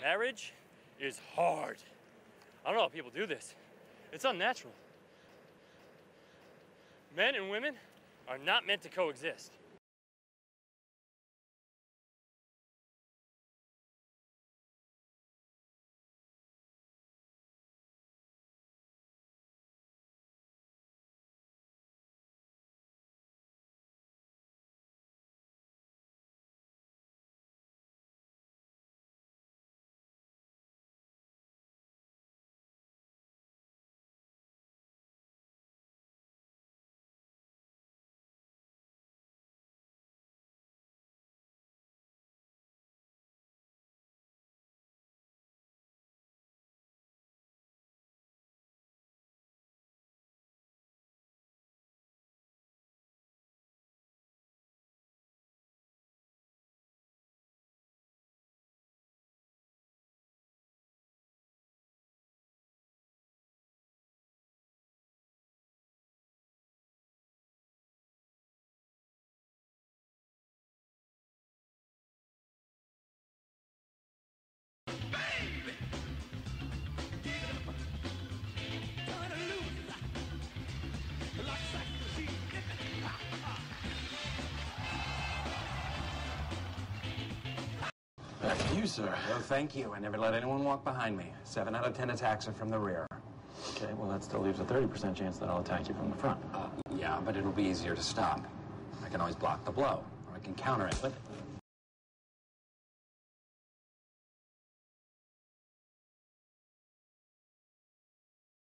Marriage is hard. I don't know how people do this. It's unnatural. Men and women are not meant to coexist. You, sir. Well, thank you. I never let anyone walk behind me. Seven out of ten attacks are from the rear. Okay, well, that still leaves a 30% chance that I'll attack you from the front. Uh, yeah, but it'll be easier to stop. I can always block the blow, or I can counter it, but